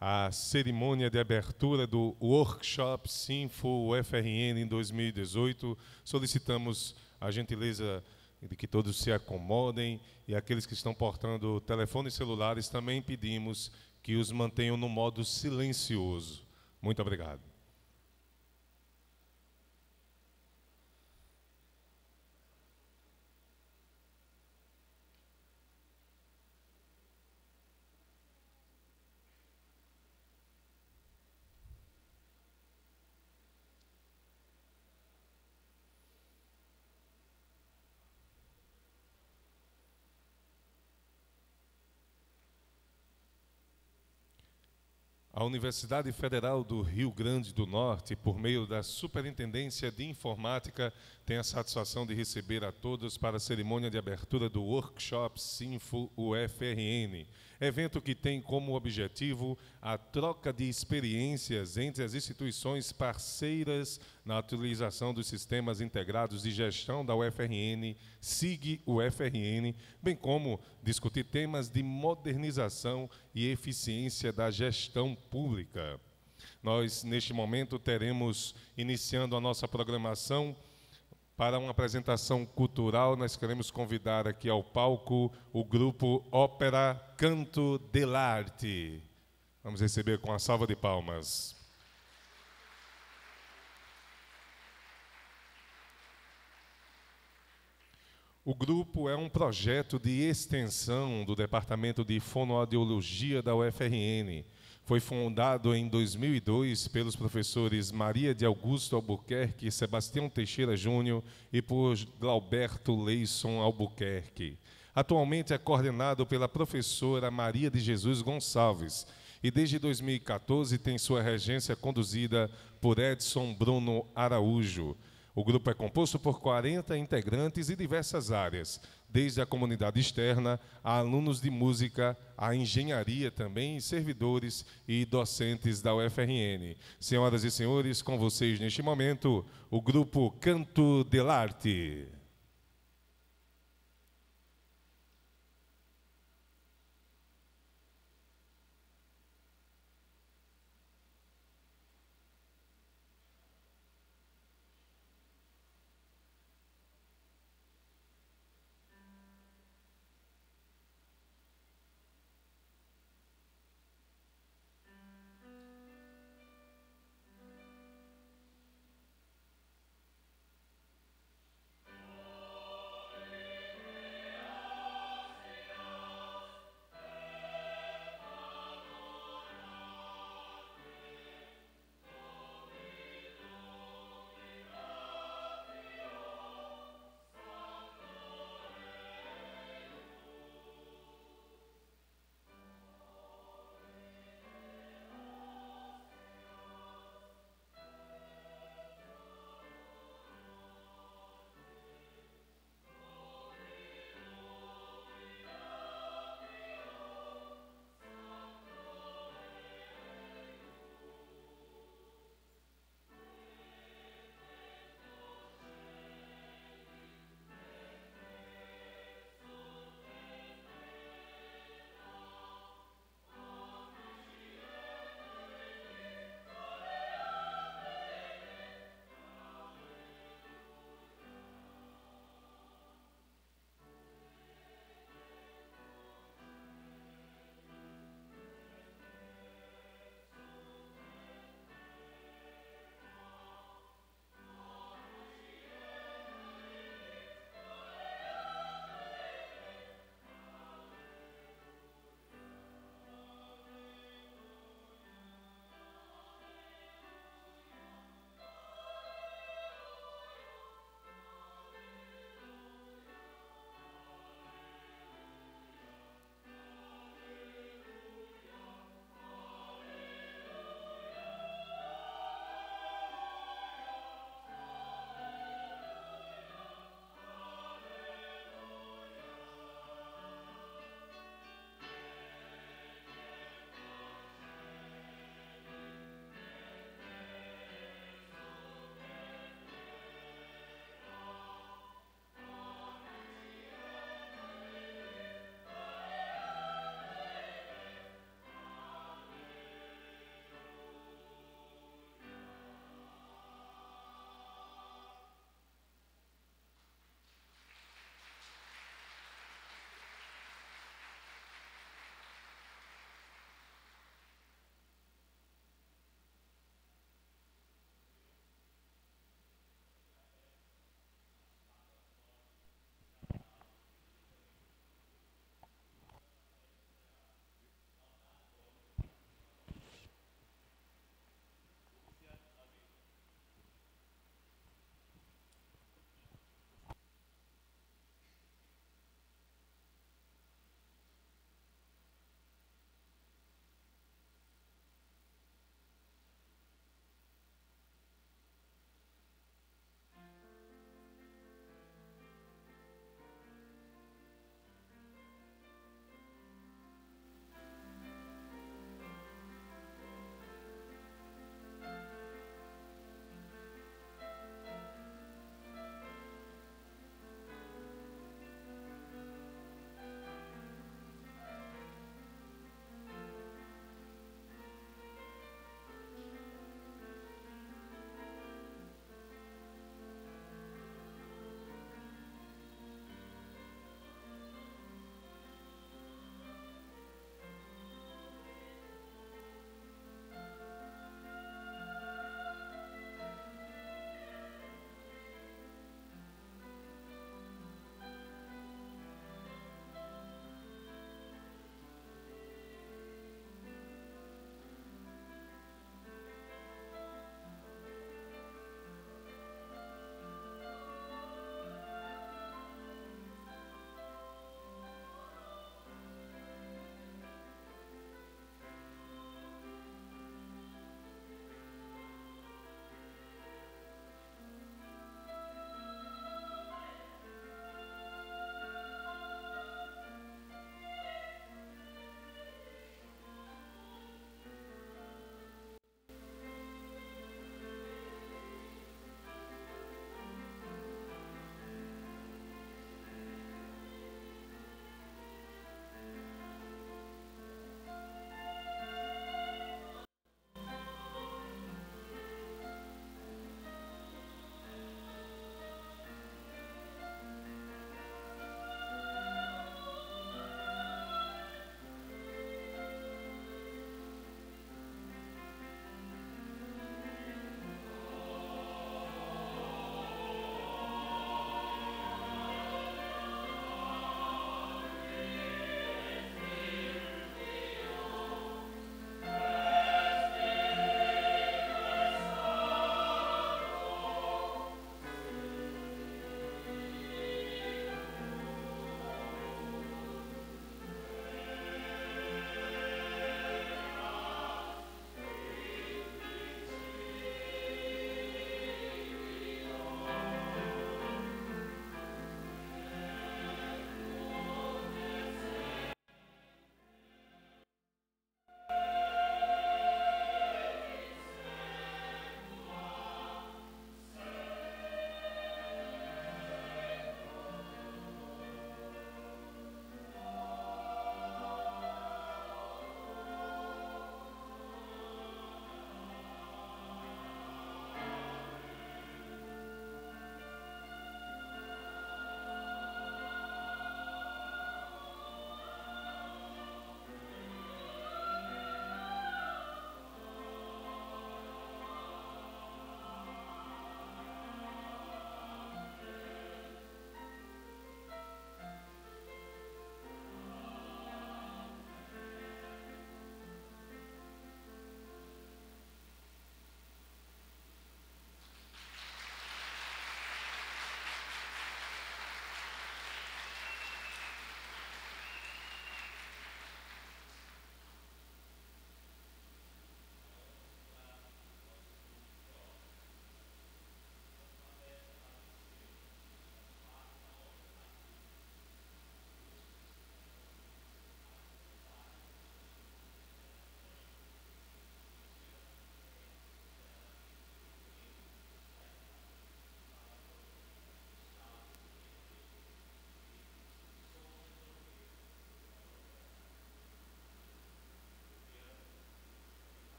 a cerimônia de abertura do workshop Sinfo UFRN em 2018. Solicitamos a gentileza de que todos se acomodem e aqueles que estão portando telefones celulares também pedimos que os mantenham no modo silencioso. Muito obrigado. A Universidade Federal do Rio Grande do Norte, por meio da Superintendência de Informática, tem a satisfação de receber a todos para a cerimônia de abertura do workshop Sinfo UFRN, evento que tem como objetivo a troca de experiências entre as instituições parceiras na utilização dos sistemas integrados de gestão da UFRN, SIG UFRN, bem como discutir temas de modernização e eficiência da gestão pública. Nós, neste momento, teremos, iniciando a nossa programação, para uma apresentação cultural, nós queremos convidar aqui ao palco o grupo Ópera Canto dell'Arte. Vamos receber com a salva de palmas. O grupo é um projeto de extensão do Departamento de Fonoaudiologia da UFRN foi fundado em 2002 pelos professores Maria de Augusto Albuquerque, Sebastião Teixeira Júnior e por Glauberto Leison Albuquerque. Atualmente é coordenado pela professora Maria de Jesus Gonçalves e desde 2014 tem sua regência conduzida por Edson Bruno Araújo. O grupo é composto por 40 integrantes e diversas áreas, desde a comunidade externa, a alunos de música, a engenharia também, servidores e docentes da UFRN. Senhoras e senhores, com vocês neste momento, o grupo Canto dell'Arte.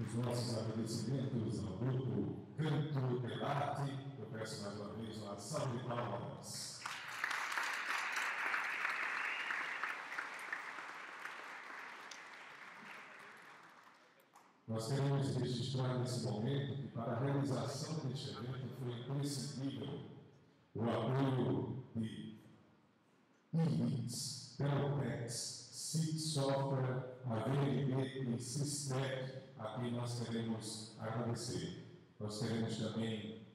Os nossos agradecimentos ao grupo Canto Pelate. Eu peço mais uma vez uma salva de palmas. Nós queremos registrar nesse momento que, para a realização deste evento, foi imprescindível o apoio de IRIX, Teltex, SIC Software, a VNB e Sistec, a quem nós agradecer. Nós queremos também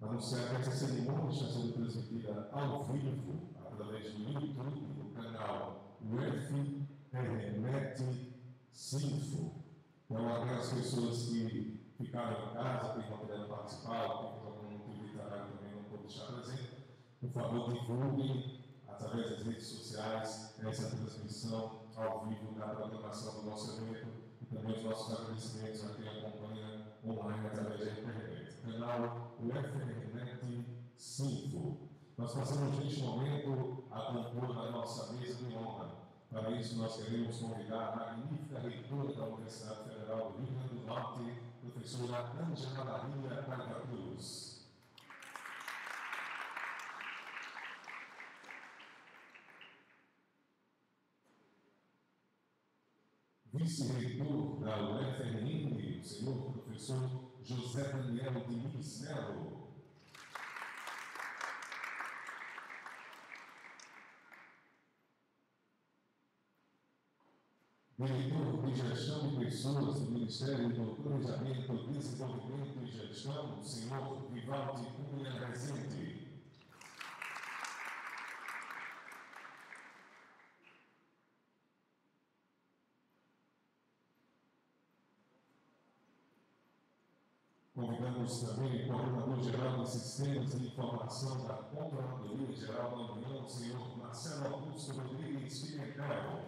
anunciar que essa cerimônia está sendo transmitida ao vivo através do YouTube, do canal UFRNet Sinfo. Então, aquelas pessoas que ficaram em casa, que não puderam participar, que estão com literário também não pôde deixar presente, por favor, divulguem através das redes sociais essa transmissão ao vivo da programação do nosso evento e também os nossos agradecimentos a quem acompanha online através da internet. Canal UFRNet 5. Nós passamos neste momento a compor a nossa mesa de honra para isso, nós queremos convidar a magnífica reitora da Universidade Federal do Rio Grande do Norte, professora Angela Maria Carga Cruz. Vice-reitor da UFRN, o senhor professor José Daniel Diniz Melo. diretor de gestão de pessoas do Ministério do Planejamento, Desenvolvimento e Gestão, o senhor Vivaldi Cunha Rezende. Convidamos também o coordenador-geral de Sistemas de Informação da Controladoria Geral da União, o senhor Marcelo Augusto Rodrigues Pimentel.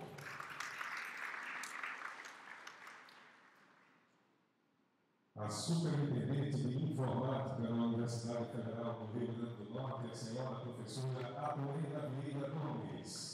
a superintendente de informática na Universidade Federal do Rio Grande do Norte, a senhora professora Apoena Vieira Gomes.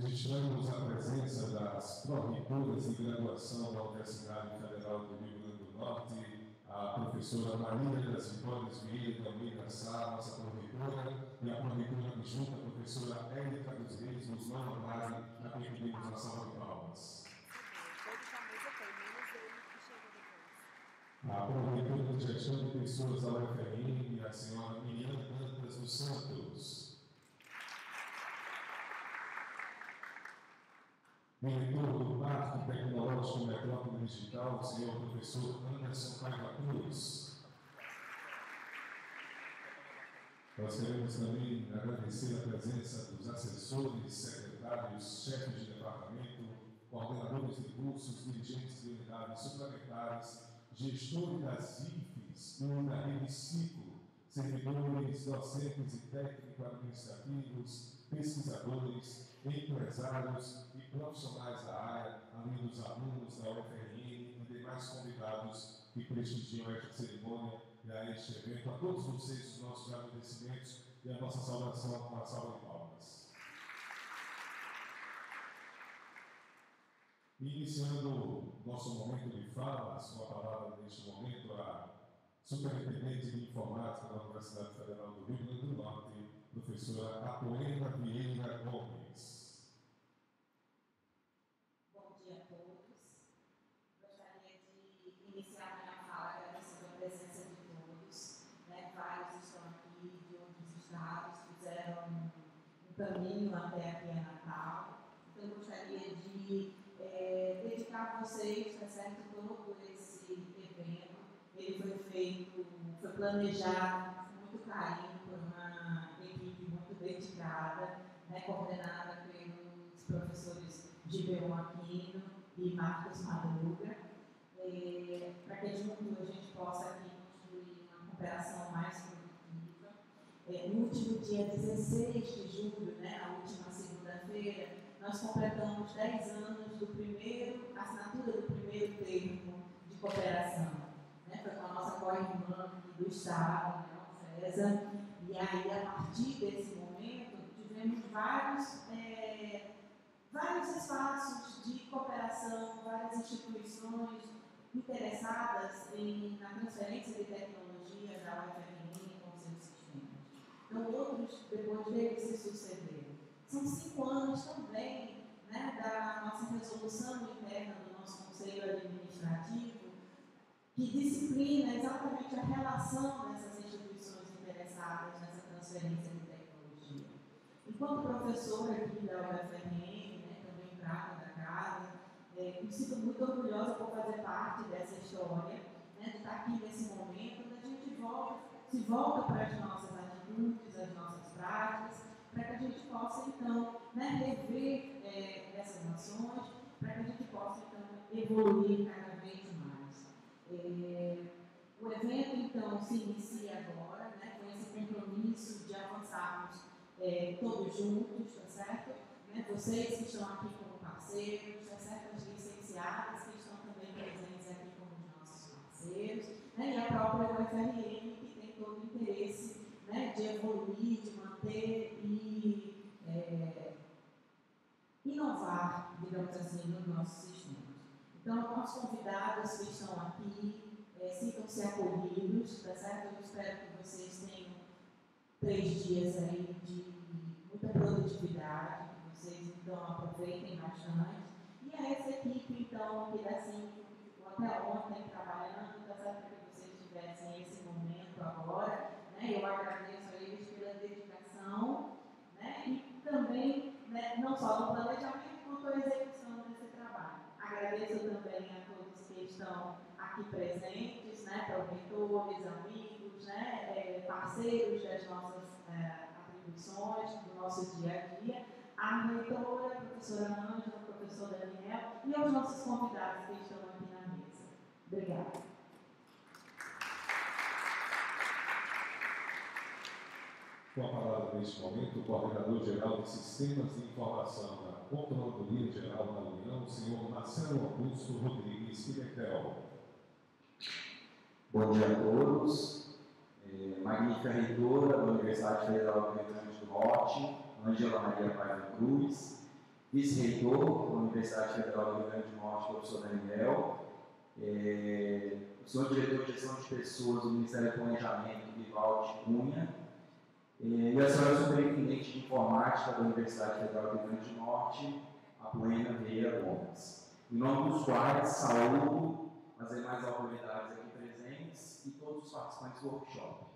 Registramos a presença das pró-reitoras de graduação da Universidade Federal do Rio Grande do Norte, a professora Maria das Vitórias Vieira da Almeida Sá, nossa pró-reitora, e a pró-reitora adjunta, a professora Érica dos Reis, nos Manobrari, a quem pedimos a salva de palmas. A pró-reitora de Gestão de Pessoas da UFRN, a senhora Miriam Dantas dos Santos. Diretor do Parque Tecnológico Metrópole Digital, o senhor professor Anderson Paiva Cruz. Nós queremos também agradecer a presença dos assessores, secretários, chefes de departamento, coordenadores de cursos, dirigentes de unidades suplementares, gestores das IFES e da rede Ciclo, servidores, docentes e técnico-administrativos, pesquisadores, empresários e profissionais da área, além dos alunos da UFRN e demais convidados que prestigiam esta cerimônia e a este evento. A todos vocês, os nossos agradecimentos e a nossa saudação com uma salva de palmas. Iniciando nosso momento de falas, com a palavra neste momento, a Superintendente de Informática da Universidade Federal do Rio Grande do Norte, professora Apoena Vieira Gomes. Bom dia a todos. Gostaria de iniciar minha fala agradecendo a presença de todos. Né? Vários estão aqui de outros estados, fizeram um caminho até aqui a Natal. Então, gostaria de é, dedicar a vocês, tá certo, todo esse evento ele foi feito, foi planejado com muito carinho por uma equipe muito dedicada, né, coordenada pelos professores Gibeon Aquino e Marcos Madruga, é, para que junto a gente possa aqui construir uma cooperação mais. É, no último dia 16 de julho, né, na última segunda-feira, nós completamos 10 anos do primeiro, assinatura do primeiro termo cooperação. Né? Foi com a nossa co-irmã do Estado, né? a FESA, e aí, a partir desse momento, tivemos vários, é, vários espaços de cooperação, várias instituições interessadas em, na transferência de tecnologia da sistemas. Então, outros depois deles se sucederam. São cinco anos também né, da nossa resolução interna do nosso Conselho Administrativo, que disciplina exatamente a relação dessas instituições interessadas nessa transferência de tecnologia. Enquanto professora aqui da UFRN, né, também prata da casa, é, me sinto muito orgulhosa por fazer parte dessa história, né, de estar aqui nesse momento, onde a gente volta, se volta para as nossas atitudes, as nossas práticas, para que a gente possa, então, né, rever é, essas ações, para que a gente possa, então, evoluir cada vez mais. É, o evento, então, se inicia agora, né, com esse compromisso de avançarmos é, todos juntos, tá certo? Né, vocês que estão aqui como parceiros, tá certo? As licenciadas que estão também presentes aqui como os nossos parceiros, né, e a própria UFRN, que tem todo o interesse né, de evoluir, de manter e é, inovar, digamos assim, nos nossos sistemas. Então, nossos convidados que estão aqui, é, sintam-se acolhidos, tá certo? Eu espero que vocês tenham três dias aí de muita produtividade, que vocês então aproveitem bastante. E a essa equipe, então, que assim, até ontem trabalhando, tá certo? Para que vocês tivessem esse momento agora agradeço a eles pela dedicação né? e também, né, não só no planejamento, quanto a execução desse trabalho. Agradeço também a todos que estão aqui presentes, né? provedores, amigos, né? É, parceiros das nossas é, atribuições, do nosso dia a dia, a reitora, a professora Ângela, professor Daniel e aos nossos convidados que estão aqui na mesa. Obrigada. Com a palavra neste momento, o coordenador-geral de Sistemas de Informação da Controladoria Geral da União, o senhor Marcelo Augusto Rodrigues Pimentel. Bom dia a todos. É, magnífica reitora da Universidade Federal do Rio Grande do Norte, Angela Maria Paiva Cruz, vice-reitor da Universidade Federal do Rio Grande do Norte, professor Daniel, é, senhor diretor de gestão de pessoas do Ministério do Planejamento, Vivaldi Cunha, e a senhora superintendente de informática da Universidade Federal do Rio Grande do Norte, a Plena Vieira Gomes. Em nome dos quais saúdo as demais autoridades aqui presentes e todos os participantes do workshop.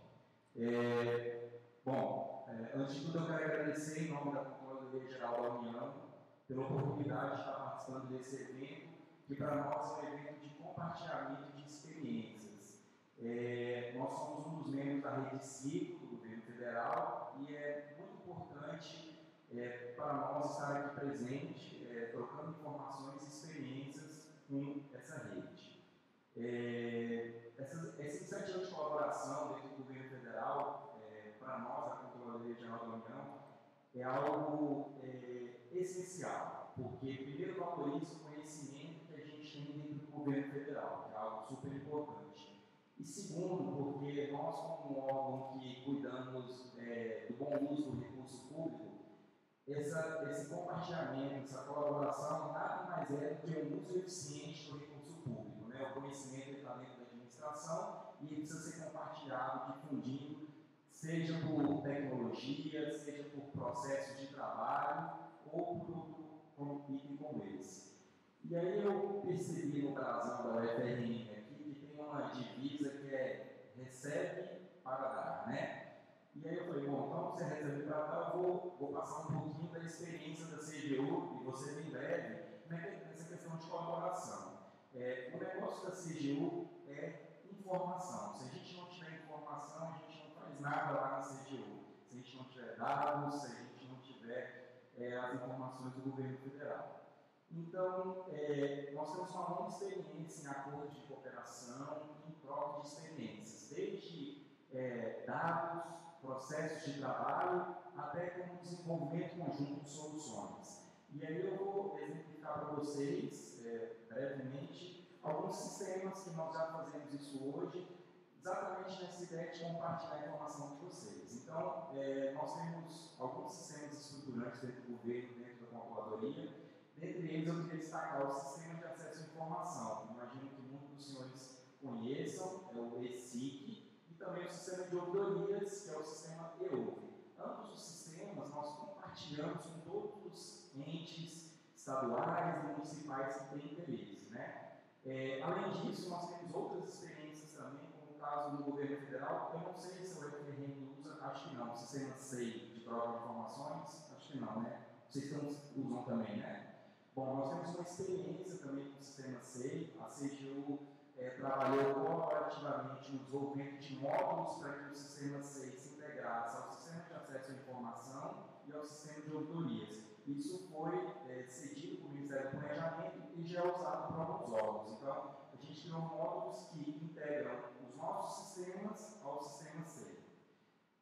É, bom, é, antes de tudo eu quero agradecer em nome da Controladoria Geral da União pela oportunidade de estar participando desse evento, que para nós é um evento de compartilhamento de experiências. É, nós somos um dos membros da Rede Ciclo, federal e é muito importante é, para nós estar aqui presente, é, trocando informações e experiências com essa rede. É, essa, essa de colaboração dentro do governo federal, é, para nós, a Controladoria Geral da União, é algo é, essencial, porque primeiro valoriza o conhecimento que a gente tem dentro do governo federal, que é algo super importante. E segundo, porque nós, como um órgão que cuidamos é, do bom uso do recurso público, essa, esse compartilhamento, essa colaboração nada mais é do que um uso eficiente do recurso público. Né? O conhecimento está dentro da administração e precisa ser compartilhado, difundido, seja por tecnologia, seja por processos de trabalho ou por outro item como esse. E aí eu percebi no brasão da UFRN uma divisa que é recebe para dar, né? E aí eu falei, bom, então você recebe para dar, eu vou, vou passar um pouquinho da experiência da CGU e você em breve nessa questão de colaboração. É, o negócio da CGU é informação. Se a gente não tiver informação, a gente não faz nada lá na CGU. Se a gente não tiver dados, se a gente não tiver é, as informações do governo federal. Então, é, nós temos uma longa experiência em acordos de cooperação, troca de experiências, desde é, dados, processos de trabalho, até como desenvolvimento conjunto de soluções. E aí eu vou exemplificar para vocês, é, brevemente, alguns sistemas que nós já fazemos isso hoje, exatamente nessa ideia de compartilhar a informação de vocês. Então, é, nós temos alguns sistemas estruturantes dentro do governo, dentro da calculadoria. Dentre eles, eu queria destacar o sistema de acesso à informação. Imagino que muitos dos senhores conheçam, é o ESIC, e também o sistema de ouvidorias, que é o sistema EOV. Ambos os sistemas nós compartilhamos com todos os entes estaduais e municipais que têm interesse. Né? É, além disso, nós temos outras experiências também, como o caso do governo federal. Eu não sei se o FRN usa, acho que não, o sistema SEI de troca de informações, acho que não, né? Vocês usam também, né? Bom, nós temos uma experiência também com o sistema SEI, a CGU é, trabalhou colaborativamente no desenvolvimento de módulos para que o sistema se integrasse ao sistema de acesso à informação e ao sistema de auditorias. Isso foi é, cedido para o Ministério do Planejamento e já é usado por alguns órgãos. Então, a gente criou módulos que integram os nossos sistemas ao sistema SEI.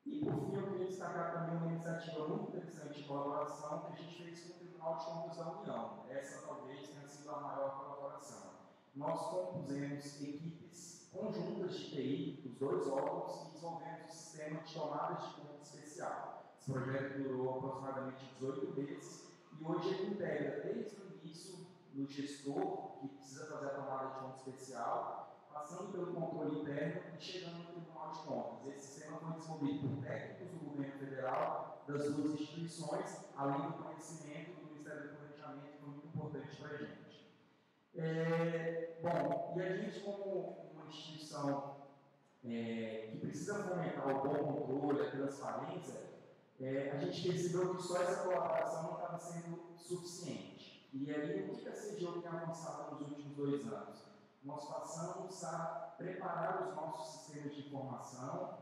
E, por fim, eu queria destacar também uma iniciativa muito interessante de colaboração que a gente fez com o Tribunal de Contas da União. Essa talvez tenha sido a maior colaboração nós compusemos equipes conjuntas de TI, os dois órgãos, e desenvolvemos um sistema de tomadas de conta especial. Esse projeto durou aproximadamente 18 meses e hoje ele integra desde o início no gestor, que precisa fazer a tomada de conta especial, passando pelo controle interno e chegando no Tribunal de Contas. Esse sistema foi desenvolvido por técnicos do governo federal, das duas instituições, além do conhecimento do Ministério do Planejamento, que foi muito importante para a gente. É, bom, e a gente, como uma instituição é, que precisa fomentar o bom controle, a transparência, é, a gente percebeu que só essa colaboração não estava sendo suficiente. E aí, o que a CGO tem avançado nos últimos dois anos? Nós passamos a preparar os nossos sistemas de informação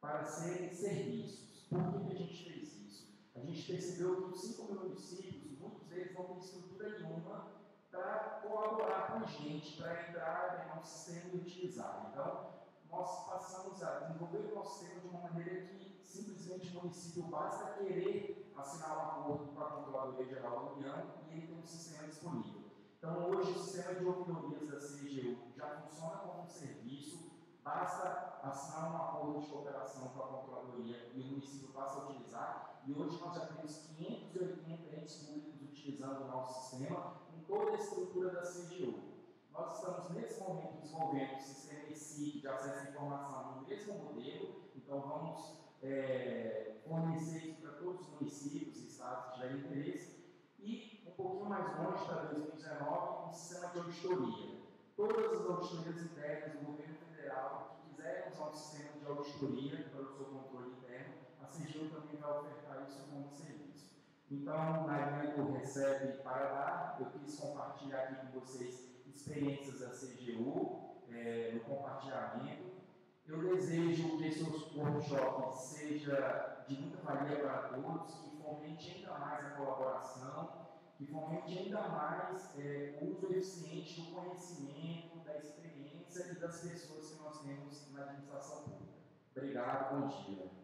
para serem serviços. Por que, que a gente fez isso? A gente percebeu que os cinco municípios, muitos deles não têm estrutura nenhuma para colaborar com a gente, para entrar no nosso sistema e utilizar. Então, nós passamos a desenvolver o nosso sistema de uma maneira que simplesmente o município basta querer assinar um acordo com a Controladoria Geral da União e ele tem um sistema disponível. Então, hoje, o sistema de ouvidorias da CGU já funciona como um serviço, basta assinar um acordo de cooperação com a Controladoria e o município passa a utilizar. E hoje nós já temos 580 entes públicos utilizando o nosso sistema, toda a estrutura da CGU. Nós estamos, nesse momento, desenvolvendo o sistema ESIC de acesso à informação no mesmo modelo, então vamos é, fornecer isso para todos os municípios e estados que tiverem interesse, e um pouquinho mais longe, para 2019, um sistema de auditoria. Todas as auditorias internas do governo federal que quiserem usar um sistema de auditoria para o seu controle interno, a CGU também vai ofertar isso como serviço. Então, na Agricultura recebe para eu quis compartilhar aqui com vocês experiências da CGU, é, no compartilhamento. Eu desejo que esse workshop seja de muita valia para todos, que fomente ainda mais a colaboração, que fomente ainda mais é, o uso eficiente do conhecimento, da experiência e das pessoas que nós temos na administração pública. Obrigado, bom dia.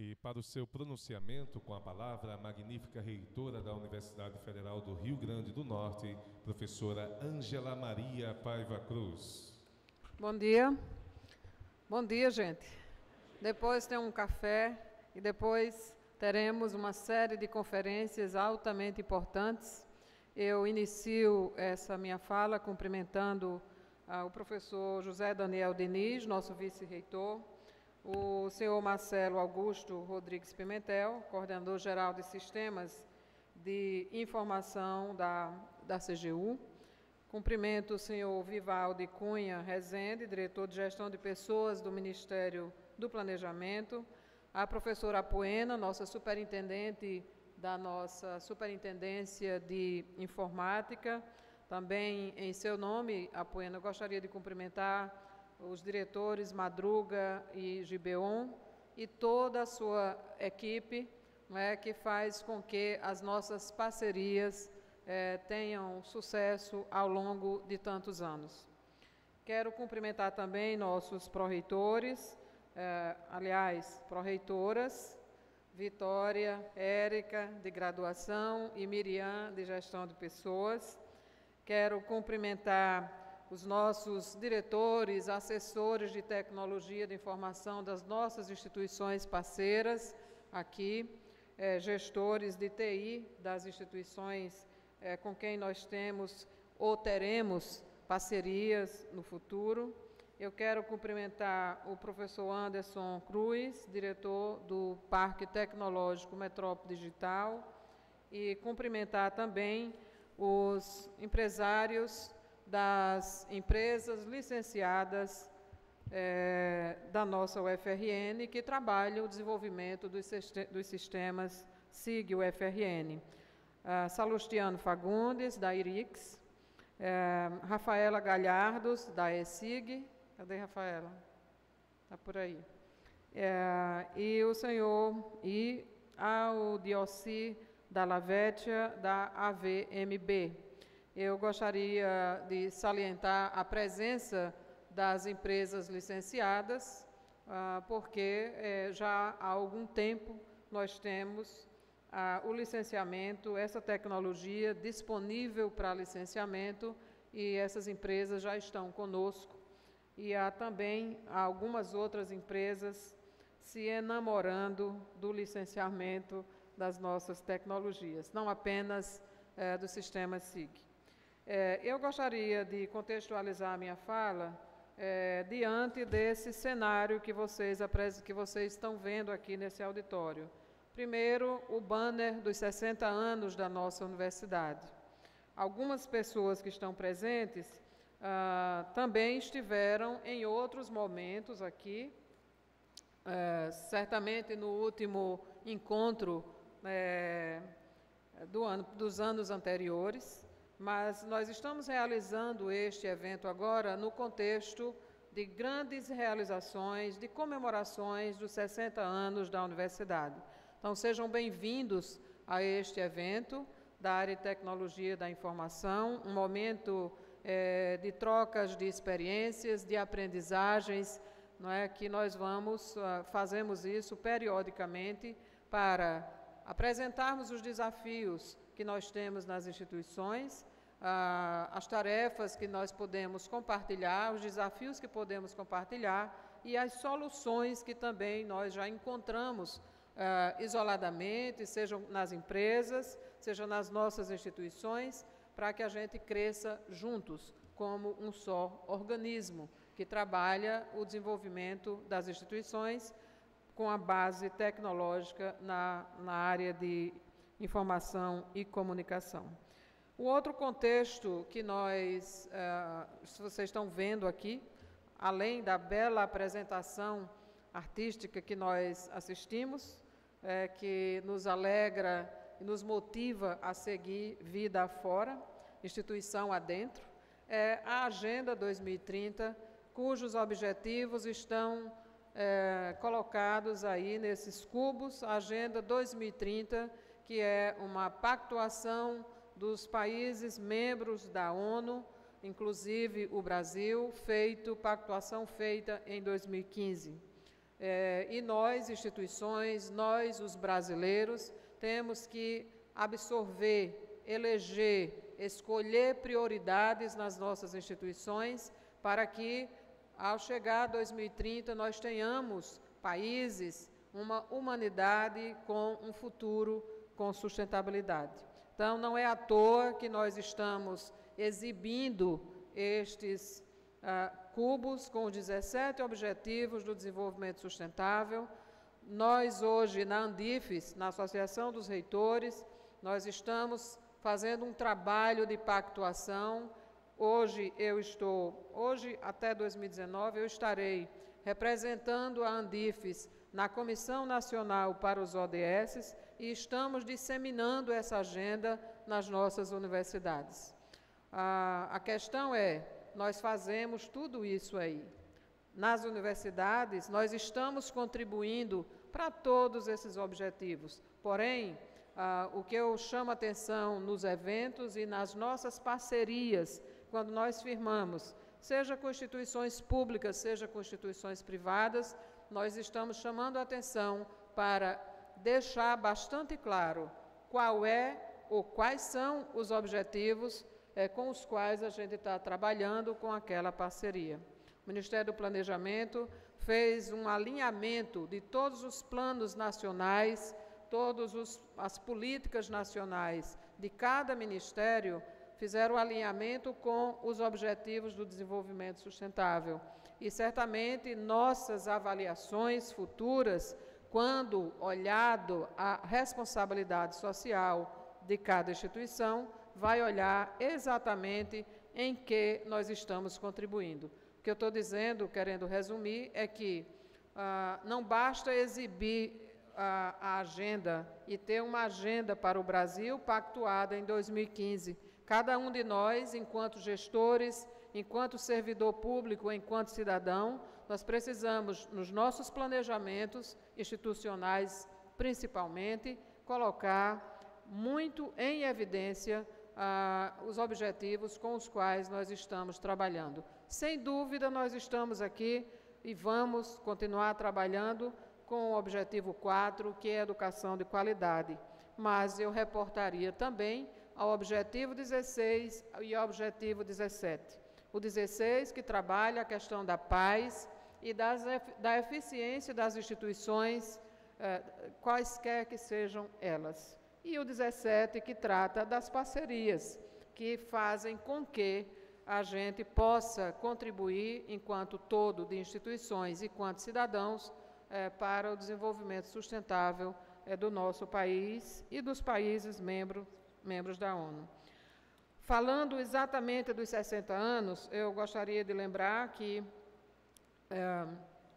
E para o seu pronunciamento com a palavra, a magnífica reitora da Universidade Federal do Rio Grande do Norte, professora Ângela Maria Paiva Cruz. Bom dia. Bom dia, gente. Depois tem um café e depois teremos uma série de conferências altamente importantes. Eu inicio essa minha fala cumprimentando ah, o professor José Daniel Diniz, nosso vice-reitor, o senhor Marcelo Augusto Rodrigues Pimentel, coordenador geral de sistemas de informação da, da CGU. Cumprimento o senhor Vivaldi Cunha Rezende, diretor de gestão de pessoas do Ministério do Planejamento. A professora Apoena, nossa superintendente da nossa Superintendência de Informática. Também, em seu nome, Apoena, gostaria de cumprimentar os diretores Madruga e Gibeon e toda a sua equipe, é, que faz com que as nossas parcerias é, tenham sucesso ao longo de tantos anos. Quero cumprimentar também nossos pró-reitores, é, aliás, pró-reitoras, Vitória, Érica, de graduação, e Miriam, de gestão de pessoas. Quero cumprimentar os nossos diretores, assessores de tecnologia de informação das nossas instituições parceiras aqui, eh, gestores de TI das instituições eh, com quem nós temos ou teremos parcerias no futuro. Eu quero cumprimentar o professor Anderson Cruz, diretor do Parque Tecnológico Metrópole Digital, e cumprimentar também os empresários das empresas licenciadas é, da nossa UFRN que trabalham o desenvolvimento dos, dos sistemas SIG UFRN. Salustiano Fagundes, da IRIX, é, Rafaela Galhardos, da ESIG, Cadê Rafaela? Está por aí. É, e o senhor, e ao Diossi da Lavétia, da AVMB. Eu gostaria de salientar a presença das empresas licenciadas, ah, porque é, já há algum tempo nós temos ah, o licenciamento, essa tecnologia disponível para licenciamento e essas empresas já estão conosco e há também algumas outras empresas se enamorando do licenciamento das nossas tecnologias, não apenas é, do sistema SIG. É, eu gostaria de contextualizar a minha fala é, diante desse cenário que vocês, que vocês estão vendo aqui nesse auditório. Primeiro, o banner dos 60 anos da nossa universidade. Algumas pessoas que estão presentes ah, também estiveram em outros momentos aqui, é, certamente no último encontro é, do ano, dos anos anteriores, mas nós estamos realizando este evento agora no contexto de grandes realizações, de comemorações dos 60 anos da universidade. Então, sejam bem-vindos a este evento da área de tecnologia da informação, um momento é, de trocas de experiências, de aprendizagens, não é que nós vamos uh, fazemos isso periodicamente para apresentarmos os desafios que nós temos nas instituições, uh, as tarefas que nós podemos compartilhar, os desafios que podemos compartilhar e as soluções que também nós já encontramos uh, isoladamente, sejam nas empresas, sejam nas nossas instituições, para que a gente cresça juntos, como um só organismo, que trabalha o desenvolvimento das instituições com a base tecnológica na, na área de informação e comunicação. O outro contexto que nós, eh, se vocês estão vendo aqui, além da bela apresentação artística que nós assistimos, é, que nos alegra e nos motiva a seguir vida afora, instituição adentro, é a Agenda 2030, cujos objetivos estão é, colocados aí nesses cubos. Agenda 2030, que é uma pactuação dos países membros da ONU, inclusive o Brasil, feito, pactuação feita em 2015. É, e nós, instituições, nós, os brasileiros, temos que absorver, eleger, escolher prioridades nas nossas instituições para que, ao chegar a 2030, nós tenhamos países, uma humanidade com um futuro com sustentabilidade. Então, não é à toa que nós estamos exibindo estes uh, cubos com 17 Objetivos do Desenvolvimento Sustentável, nós hoje na Andifes, na Associação dos Reitores, nós estamos fazendo um trabalho de pactuação. Hoje eu estou, hoje até 2019 eu estarei representando a Andifes na Comissão Nacional para os ODS e estamos disseminando essa agenda nas nossas universidades. A, a questão é, nós fazemos tudo isso aí. Nas universidades, nós estamos contribuindo para todos esses objetivos. Porém, ah, o que eu chamo atenção nos eventos e nas nossas parcerias, quando nós firmamos, seja com instituições públicas, seja com instituições privadas, nós estamos chamando a atenção para deixar bastante claro qual é ou quais são os objetivos é, com os quais a gente está trabalhando com aquela parceria. O Ministério do Planejamento fez um alinhamento de todos os planos nacionais, todas as políticas nacionais de cada ministério fizeram alinhamento com os objetivos do desenvolvimento sustentável. E certamente nossas avaliações futuras, quando olhado a responsabilidade social de cada instituição, vai olhar exatamente em que nós estamos contribuindo. O que eu estou dizendo, querendo resumir, é que ah, não basta exibir a, a agenda e ter uma agenda para o Brasil pactuada em 2015. Cada um de nós, enquanto gestores, enquanto servidor público, enquanto cidadão, nós precisamos, nos nossos planejamentos institucionais, principalmente, colocar muito em evidência ah, os objetivos com os quais nós estamos trabalhando. Sem dúvida, nós estamos aqui e vamos continuar trabalhando com o objetivo 4, que é educação de qualidade. Mas eu reportaria também ao objetivo 16 e ao objetivo 17. O 16, que trabalha a questão da paz e das, da eficiência das instituições, eh, quaisquer que sejam elas e o 17, que trata das parcerias, que fazem com que a gente possa contribuir, enquanto todo de instituições e quanto cidadãos, é, para o desenvolvimento sustentável é, do nosso país e dos países membro, membros da ONU. Falando exatamente dos 60 anos, eu gostaria de lembrar que, é,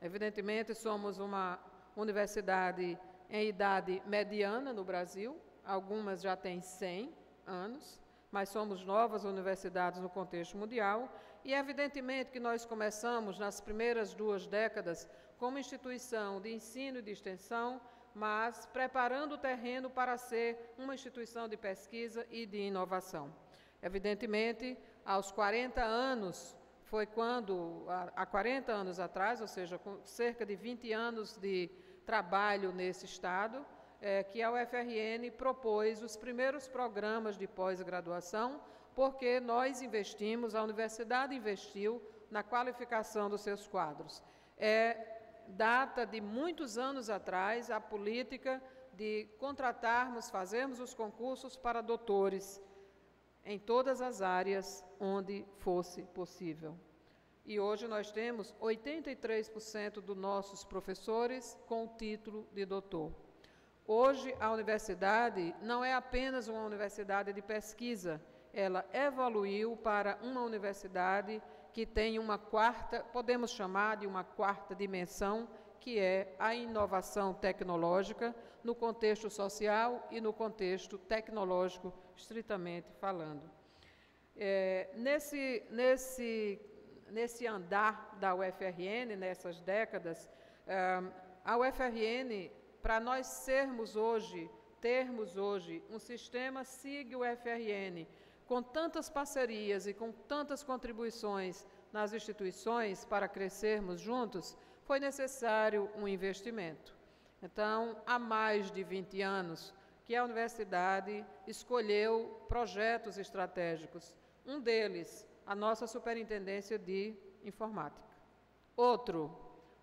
evidentemente, somos uma universidade em idade mediana no Brasil, algumas já têm 100 anos, mas somos novas universidades no contexto mundial, e evidentemente que nós começamos nas primeiras duas décadas como instituição de ensino e de extensão, mas preparando o terreno para ser uma instituição de pesquisa e de inovação. Evidentemente, aos 40 anos, foi quando, há 40 anos atrás, ou seja, com cerca de 20 anos de trabalho nesse Estado, é, que a UFRN propôs os primeiros programas de pós-graduação, porque nós investimos, a universidade investiu na qualificação dos seus quadros. É data de muitos anos atrás a política de contratarmos, fazermos os concursos para doutores em todas as áreas onde fosse possível. E hoje nós temos 83% dos nossos professores com o título de doutor. Hoje, a universidade não é apenas uma universidade de pesquisa, ela evoluiu para uma universidade que tem uma quarta, podemos chamar de uma quarta dimensão, que é a inovação tecnológica no contexto social e no contexto tecnológico, estritamente falando. É, nesse, nesse, nesse andar da UFRN, nessas décadas, é, a UFRN para nós sermos hoje, termos hoje um sistema SIG UFRN, com tantas parcerias e com tantas contribuições nas instituições para crescermos juntos, foi necessário um investimento. Então, há mais de 20 anos que a universidade escolheu projetos estratégicos. Um deles, a nossa Superintendência de Informática. Outro,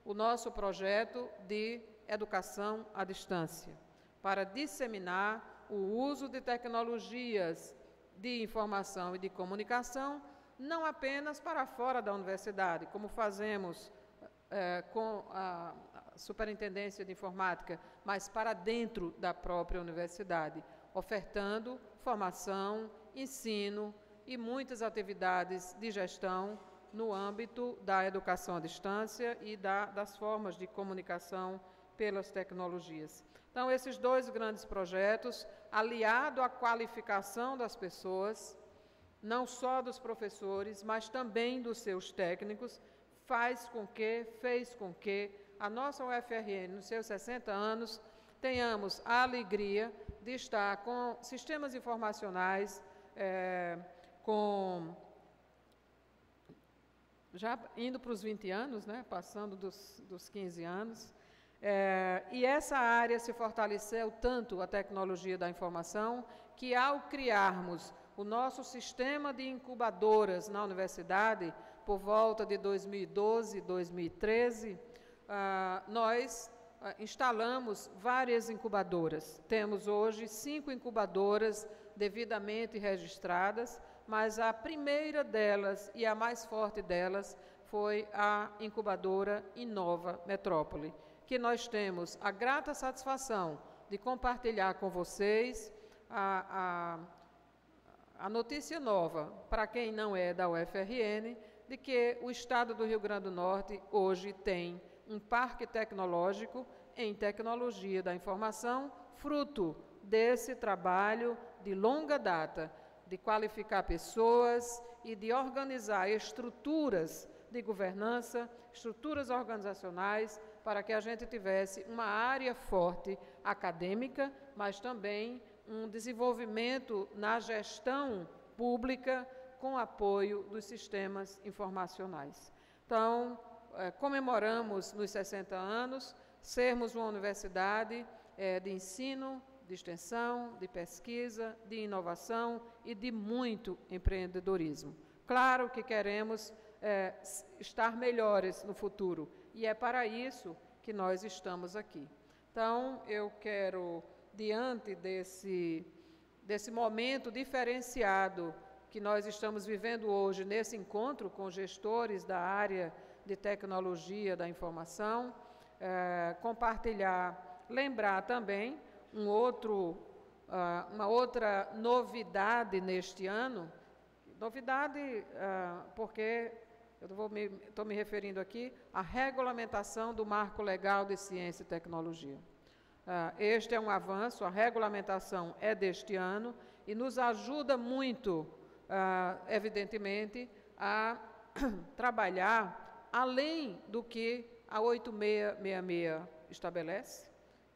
o nosso projeto de educação à distância, para disseminar o uso de tecnologias de informação e de comunicação, não apenas para fora da universidade, como fazemos é, com a Superintendência de Informática, mas para dentro da própria universidade, ofertando formação, ensino e muitas atividades de gestão no âmbito da educação à distância e da, das formas de comunicação pelas tecnologias. Então, esses dois grandes projetos, aliado à qualificação das pessoas, não só dos professores, mas também dos seus técnicos, faz com que, fez com que a nossa UFRN, nos seus 60 anos, tenhamos a alegria de estar com sistemas informacionais, é, com já indo para os 20 anos, né, passando dos, dos 15 anos, É, e essa área se fortaleceu tanto a tecnologia da informação que, ao criarmos o nosso sistema de incubadoras na universidade, por volta de 2012, 2013, ah, nós ah, instalamos várias incubadoras. Temos hoje cinco incubadoras devidamente registradas, mas a primeira delas e a mais forte delas foi a incubadora Inova Metrópole, que nós temos a grata satisfação de compartilhar com vocês a, a, a notícia nova, para quem não é da UFRN, de que o Estado do Rio Grande do Norte hoje tem um parque tecnológico em tecnologia da informação, fruto desse trabalho de longa data de qualificar pessoas e de organizar estruturas de governança, estruturas organizacionais, para que a gente tivesse uma área forte acadêmica, mas também um desenvolvimento na gestão pública com apoio dos sistemas informacionais. Então, é, comemoramos nos 60 anos sermos uma universidade é, de ensino, de extensão, de pesquisa, de inovação e de muito empreendedorismo. Claro que queremos é, estar melhores no futuro e é para isso que nós estamos aqui. Então, eu quero, diante desse, desse momento diferenciado que nós estamos vivendo hoje, nesse encontro com gestores da área de tecnologia da informação, é, compartilhar, lembrar também um outro, uh, uma outra novidade neste ano, novidade uh, porque eu estou me, me referindo aqui à regulamentação do marco legal de ciência e tecnologia. Uh, este é um avanço, a regulamentação é deste ano e nos ajuda muito, evidentemente, a trabalhar além do que a 8666 estabelece,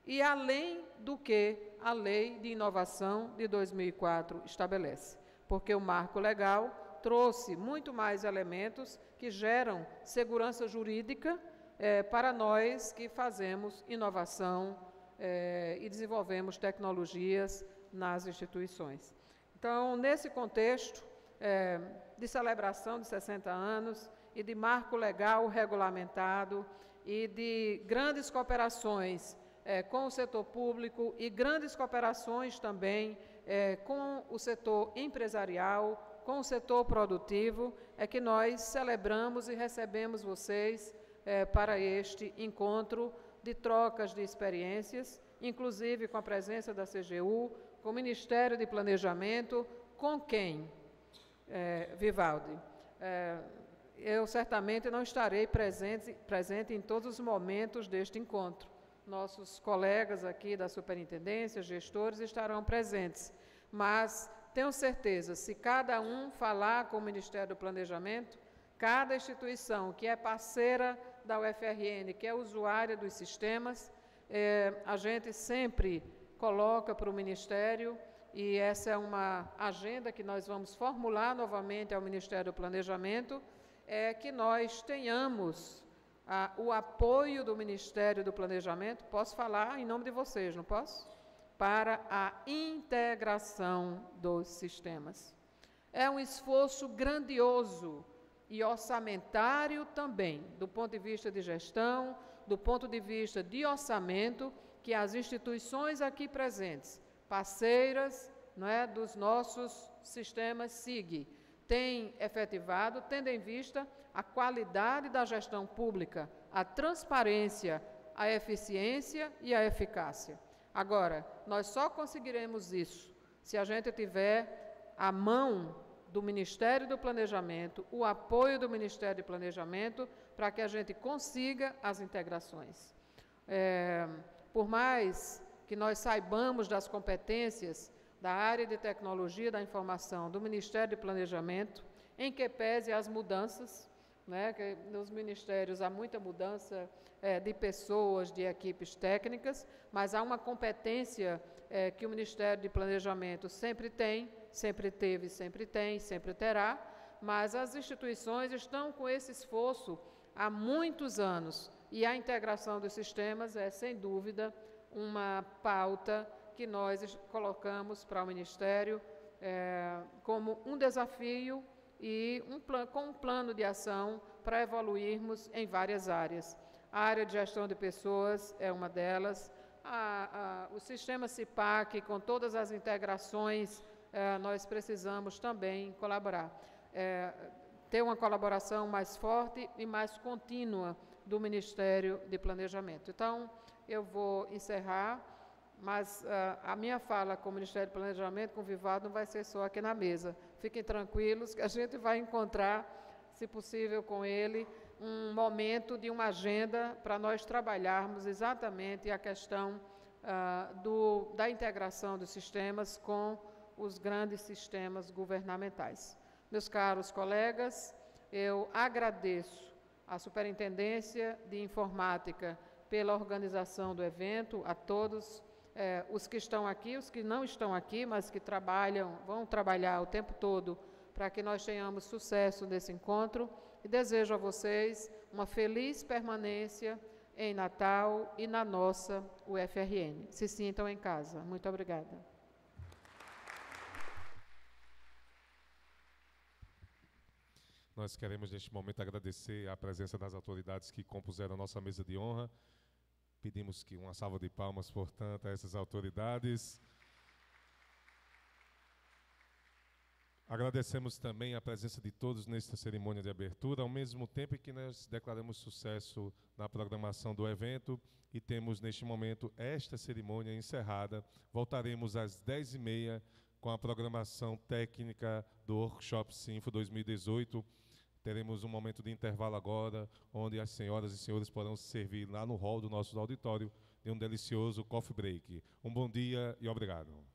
e além do que a Lei de Inovação de 2004 estabelece, porque o marco legal trouxe muito mais elementos que geram segurança jurídica é, para nós que fazemos inovação é, e desenvolvemos tecnologias nas instituições. Então, nesse contexto é, de celebração de 60 anos e de marco legal regulamentado e de grandes cooperações é, com o setor público e grandes cooperações também é, com o setor empresarial, com o setor produtivo, é que nós celebramos e recebemos vocês é, para este encontro de trocas de experiências, inclusive com a presença da CGU, com o Ministério de Planejamento, com quem, é, Vivaldi? É, eu certamente não estarei presente, presente em todos os momentos deste encontro, nossos colegas aqui da superintendência, gestores, estarão presentes. Mas tenho certeza, se cada um falar com o Ministério do Planejamento, cada instituição que é parceira da UFRN, que é usuária dos sistemas, é, a gente sempre coloca para o Ministério, e essa é uma agenda que nós vamos formular novamente ao Ministério do Planejamento, é que nós tenhamos ah, o apoio do Ministério do Planejamento, posso falar em nome de vocês, não posso? Para a integração dos sistemas. É um esforço grandioso e orçamentário também, do ponto de vista de gestão, do ponto de vista de orçamento, que as instituições aqui presentes, parceiras não é, dos nossos sistemas SIG, têm efetivado, tendo em vista a qualidade da gestão pública, a transparência, a eficiência e a eficácia. Agora, nós só conseguiremos isso se a gente tiver a mão do Ministério do Planejamento, o apoio do Ministério do Planejamento, para que a gente consiga as integrações. É, por mais que nós saibamos das competências da área de tecnologia da informação do Ministério do Planejamento, em que pese as mudanças, né, que nos ministérios há muita mudança é, de pessoas, de equipes técnicas, mas há uma competência é, que o Ministério de Planejamento sempre tem, sempre teve, sempre tem, sempre terá, mas as instituições estão com esse esforço há muitos anos E a integração dos sistemas é, sem dúvida, uma pauta que nós colocamos para o Ministério é, como um desafio e um com um plano de ação para evoluirmos em várias áreas. A área de gestão de pessoas é uma delas. A, a, o sistema CIPAC, com todas as integrações, é, nós precisamos também colaborar. É, ter uma colaboração mais forte e mais contínua do Ministério de Planejamento. Então, eu vou encerrar, mas uh, a minha fala com o Ministério de Planejamento, com o Vivado, não vai ser só aqui na mesa. Fiquem tranquilos que a gente vai encontrar, se possível, com ele, um momento de uma agenda para nós trabalharmos exatamente a questão uh, do, da integração dos sistemas com os grandes sistemas governamentais. Meus caros colegas, eu agradeço à Superintendência de Informática pela organização do evento, a todos eh, os que estão aqui, os que não estão aqui, mas que trabalham, vão trabalhar o tempo todo para que nós tenhamos sucesso nesse encontro e desejo a vocês uma feliz permanência em Natal e na nossa UFRN. Se sintam em casa. Muito obrigada. Nós queremos, neste momento, agradecer a presença das autoridades que compuseram a nossa mesa de honra. Pedimos que uma salva de palmas, portanto, a essas autoridades. Agradecemos também a presença de todos nesta cerimônia de abertura, ao mesmo tempo que nós declaramos sucesso na programação do evento e temos neste momento esta cerimônia encerrada. Voltaremos às 10h30 com a programação técnica do Workshop Sinfo 2018 Teremos um momento de intervalo agora, onde as senhoras e senhores poderão se servir lá no hall do nosso auditório de um delicioso coffee break. Um bom dia e obrigado.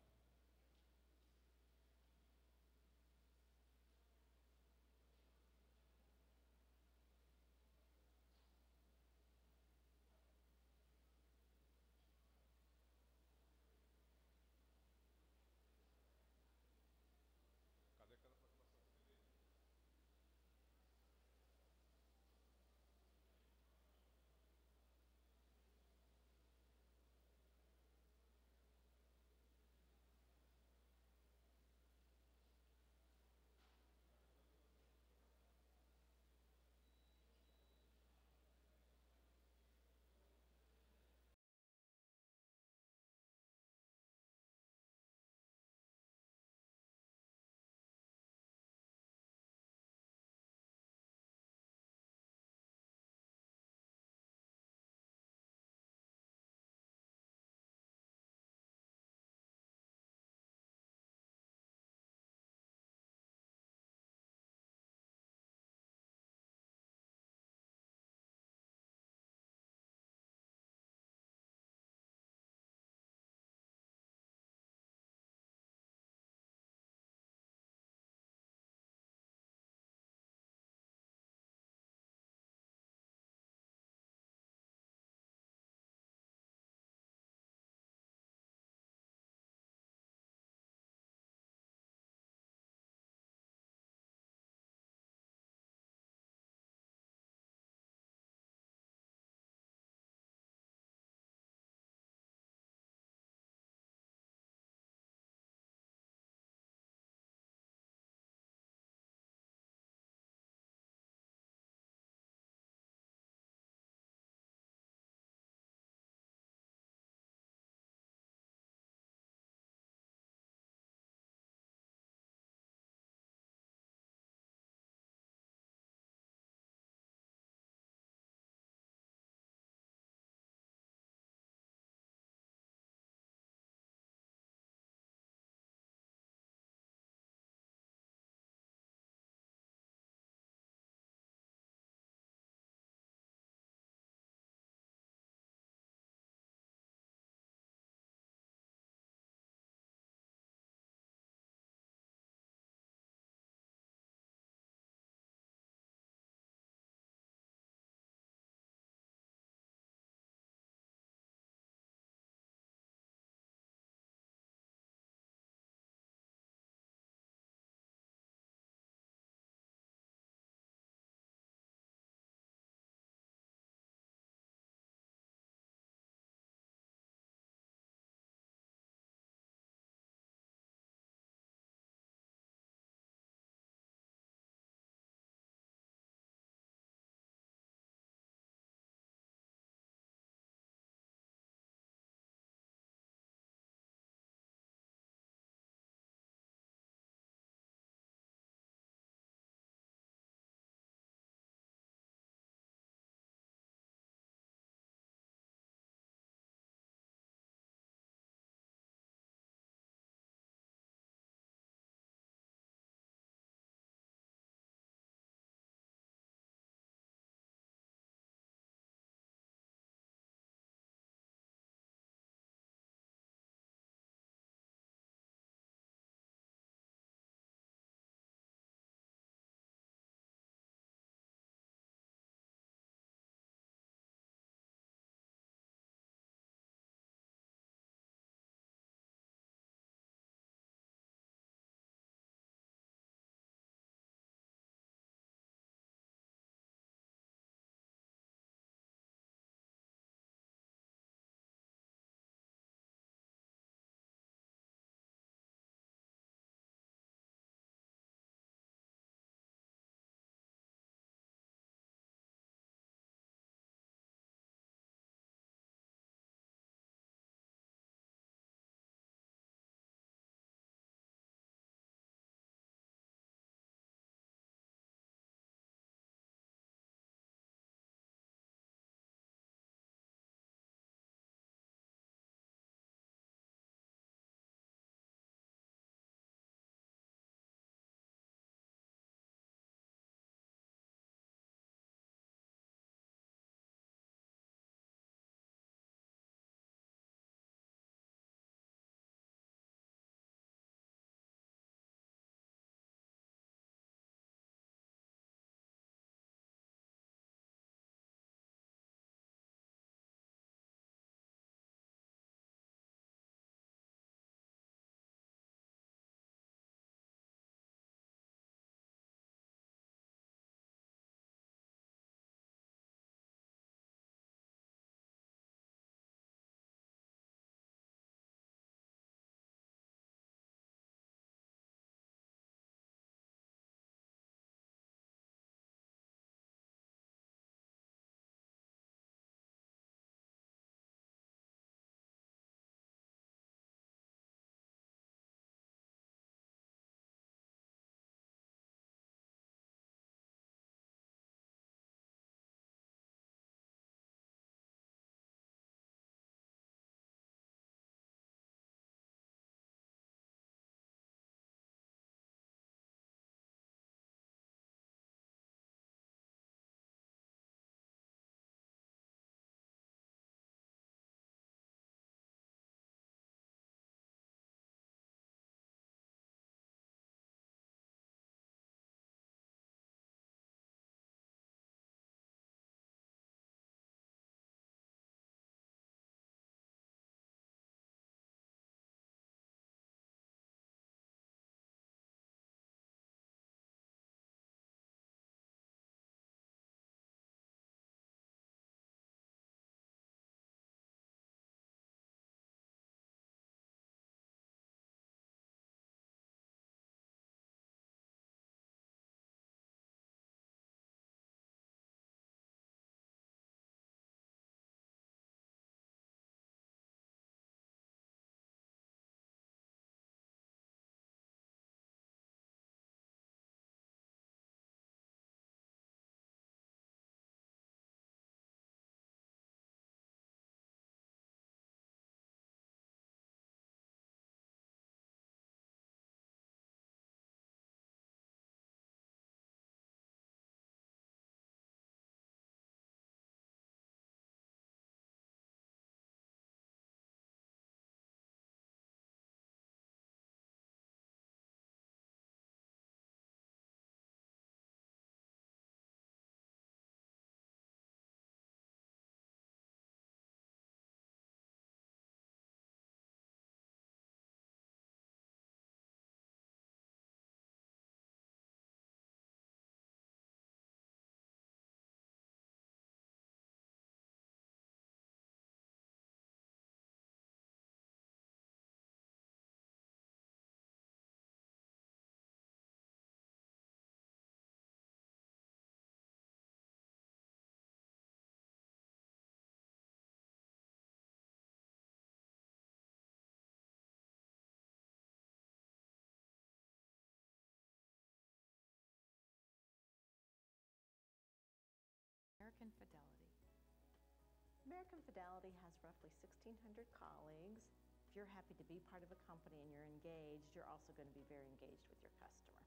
Fidelity has roughly 1,600 colleagues. If you're happy to be part of a company and you're engaged, you're also going to be very engaged with your customer.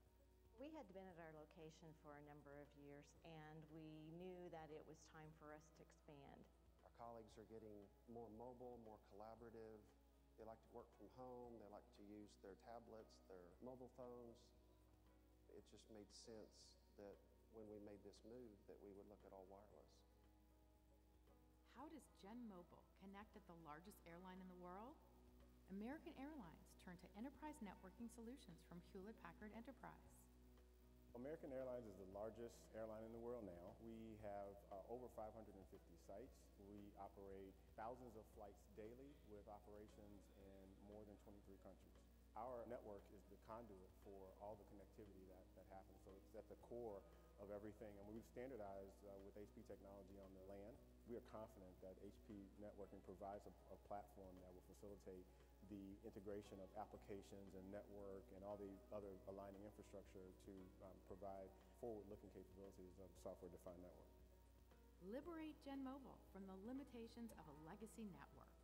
We had been at our location for a number of years and we knew that it was time for us to expand. Our colleagues are getting more mobile, more collaborative. They like to work from home, they like to use their tablets, their mobile phones. It just made sense that when we made this move that we would look at all wireless. How does Gen Mobile connect at the largest airline in the world? American Airlines turned to enterprise networking solutions from Hewlett Packard Enterprise. American Airlines is the largest airline in the world now. We have uh, over 550 sites. We operate thousands of flights daily with operations in more than 23 countries. Our network is the conduit for all the connectivity that, that happens. So it's at the core of everything. And we've standardized uh, with HP technology on the LAN. We are confident that HP networking provides a, a platform that will facilitate the integration of applications and network and all the other aligning infrastructure to um, provide forward-looking capabilities of software-defined network. Liberate Gen Mobile from the limitations of a legacy network.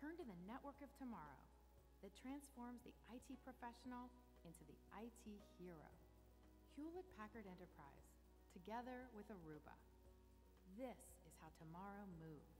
Turn to the network of tomorrow that transforms the IT professional into the IT hero. Hewlett Packard Enterprise, together with Aruba. This is how tomorrow moves.